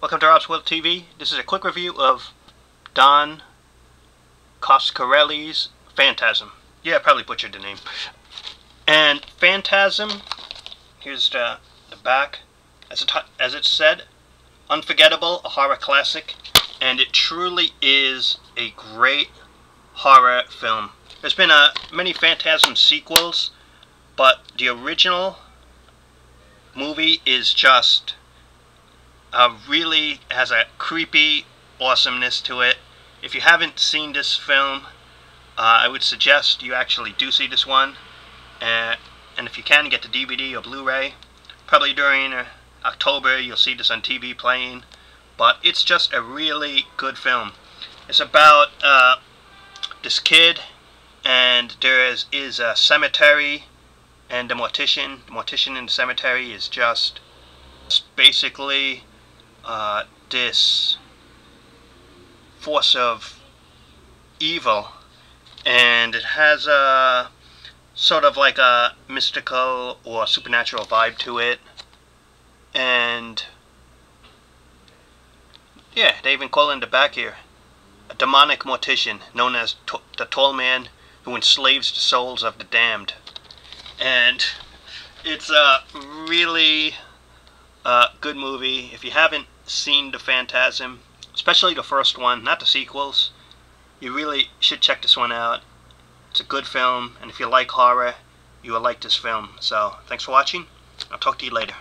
Welcome to Rob's World TV. This is a quick review of Don Coscarelli's Phantasm. Yeah, I probably butchered the name. And Phantasm, here's the, the back. As it, as it said, unforgettable, a horror classic, and it truly is a great horror film. There's been uh, many Phantasm sequels, but the original movie is just uh, really has a creepy awesomeness to it. If you haven't seen this film, uh, I would suggest you actually do see this one. Uh, and if you can, get the DVD or Blu-ray. Probably during uh, October, you'll see this on TV playing. But it's just a really good film. It's about uh, this kid, and there is, is a cemetery, and the mortician. The mortician in the cemetery is just basically uh, this force of evil and it has a sort of like a mystical or supernatural vibe to it. And yeah they even call in the back here a demonic mortician known as the tall man who enslaves the souls of the damned. And it's a really uh, good movie if you haven't seen the Phantasm, especially the first one, not the sequels, you really should check this one out. It's a good film, and if you like horror, you will like this film. So, thanks for watching. I'll talk to you later.